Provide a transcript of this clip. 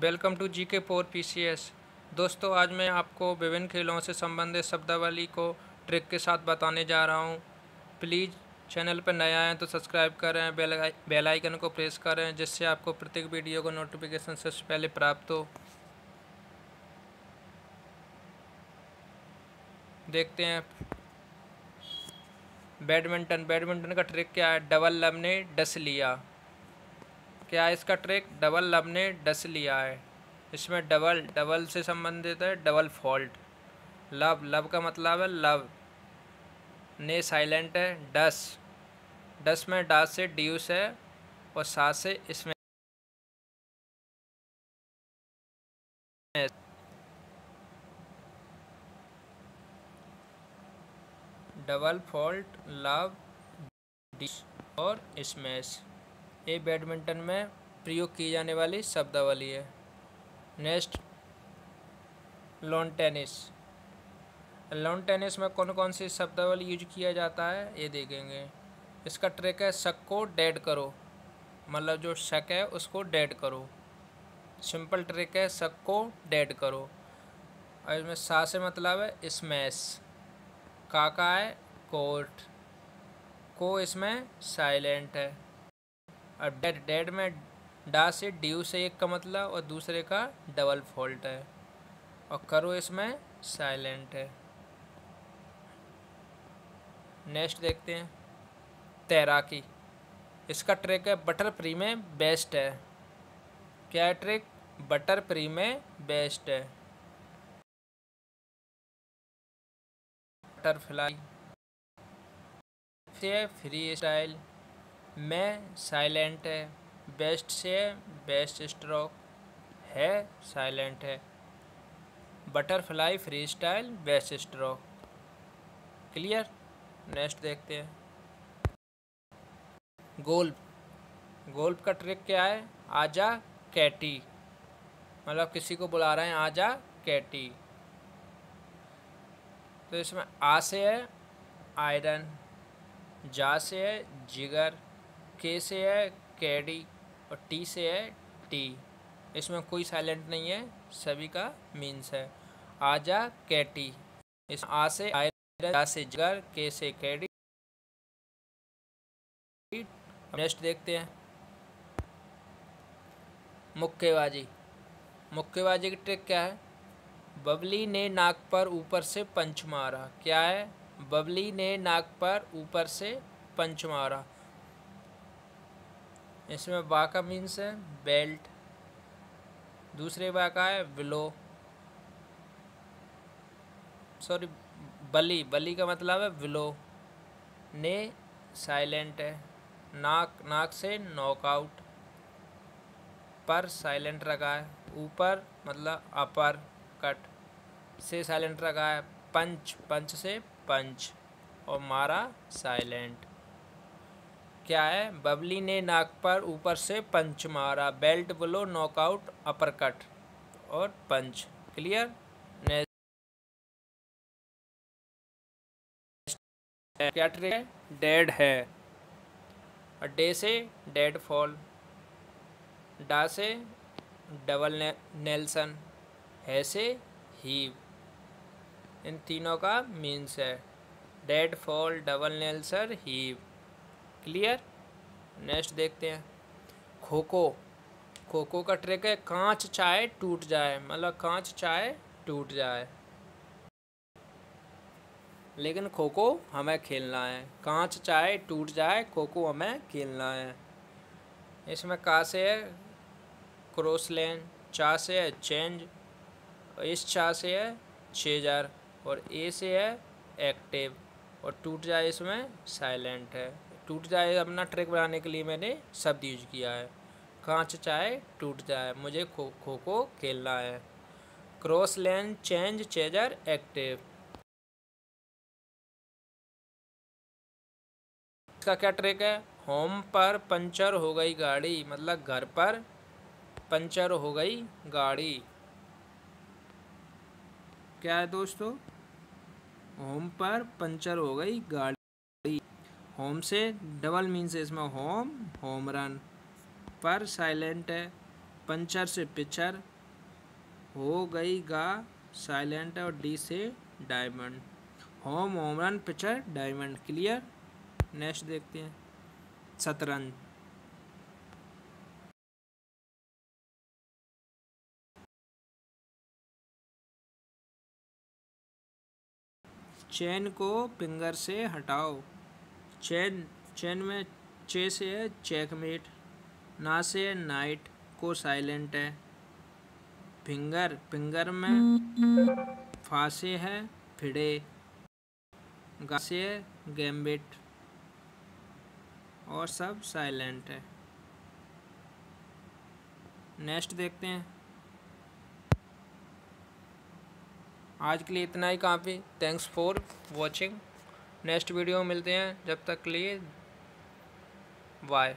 Welcome to जी के four P C S दोस्तों, आज मैं आपको विभिन्न खेलों से संबंधित शब्दावली को ट्रिक के साथ बताने जा रहा हूँ। प्लीज़, चैनल पर नया आए तो सब्सक्राइब करें, बेल बेल आइकन को प्रेस करें, जिससे आपको प्रत्येक वीडियो को नोटिफिकेशन सबसे पहले प्राप्त हो। देखते हैं। बैडमिंटन बैडमिंटन का ट्रिक क्या है? डबल लम ने डस लिया। क्या इसका ट्रिक डबल लब ने डस लिया है? इसमें डबल डबल से संबंधित है, डबल फॉल्ट। लव लव का मतलब है लव। ने साइलेंट है, डस। डस में डास से ड्यूस है और सा से इसमें डबल फॉल्ट, लव और स्मैश ये बैडमिंटन में प्रयोग की जाने वाली शब्दावली है। Next lawn tennis lawn tennis में कौन कौन सी शब्दावली यूज़ किया जाता है, ये देखेंगे। इसका ट्रिक है शक को डेड करो। मतलब जो शक है, उसको डेड करो। सिंपल ट्रिक है शक को डेड करो। और इसमें सा से मतलब है स्मैश काका है कोर्ट को इसमें साइलेंट है। और डेड डेड में डा से ड्यू से एक का मतलब और दूसरे का डबल फॉल्ट है। और करो इसमें साइलेंट है। नेक्स्ट देखते हैं। तैराकी। इसका ट्रिक है बटर फ्री में बेस्ट है। क्या ट्रिक बटर फ्री में बेस्ट है। बटरफ्लाई फ्री स्टाइल में साइलेंट है। बेस्ट से बेस्ट स्ट्रोक है, साइलेंट है। Butterfly free style best stroke. Clear? Next देखते हैं। गोल्फ। गोल्फ का ट्रिक क्या है? आजा कैटी। मतलब किसी को बुला रहे हैं, आजा कैटी। तो इसमें आ से है, आयरन। जा से है, जिगर। के से है कैडी और टी से है टी इसमें कोई साइलेंट नहीं है, सभी का मीन्स है। आजा कैटी इस आ से आयरन से जगर के से कैडी नेक्स्ट देखते हैं। मुक्केबाजी। मुक्केबाजी की ट्रिक क्या है? बबली ने नाक पर ऊपर से पंच मारा। क्या है? बबली ने नाक पर ऊपर से पंच मारा। इसमें बा का मीन्स है बेल्ट दूसरे बा का है विलो सॉरी बली. बली का मतलब है विलो ने साइलेंट है. नाक नाक से नॉकआउट पर साइलेंट रखा है. ऊपर मतलब अपर कट से साइलेंट रखा है. पंच पंच से पंच और मारा साइलेंट क्या है? बबली ने नाक पर ऊपर से पंच मारा। Belt blow, knockout upper cut और पंच। क्लियर? क्या ट्रिक है? डेड है। और डे से डेड फॉल डा से डबल नेल्सन। है से हीव। इन तीनों का मीन्स है। Dead fall double nelson heave. Clear next देखते हैं। खो खो खो खो का ट्रिक है, कांच चाहे टूट जाए। मतलब कांच चाहे टूट जाए। लेकिन खो खो हमें खेलना है। कांच चाहे टूट जाए खो खो हमें खेलना है। इसमें का से है? क्रॉस लेन चा से है? चेंज इस चा से है? चेजर और ए से है? एक्टिव और टूट जाए इसमें? साइलेंट है। टूट जाए अपना ट्रैक बनाने के लिए मैंने शब्द यूज़ किया है। कांच चाहे टूट जाए, मुझे खो खो को खेलना है। Cross lane, change, chaser, active. इसका क्या ट्रैक है? होम पर पंचर हो गई गाड़ी मतलब घर पर पंचर हो गई गाड़ी। क्या है दोस्तों? होम पर पंचर हो गई गाड़ी। होम से डबल मीन्स इसमें होम होम रन पर साइलेंट है, पंचर से पिक्चर हो गई गा साइलेंट और डी से diamond home home run picture diamond clear next देखते हैं। शतरंज। चैन को फिंगर से हटाओ। चैन चैन में चे से है चेकमेट ना से है नाइट को साइलेंट है। फिंगर फिंगर में फांसे है फिड़े। गासे है गैम्बिट। और सब साइलेंट है। नेक्स्ट देखते हैं। आज के लिए इतना ही काफ़ी। Thanks for watching next video में मिलते हैं। जब तक लिए बाय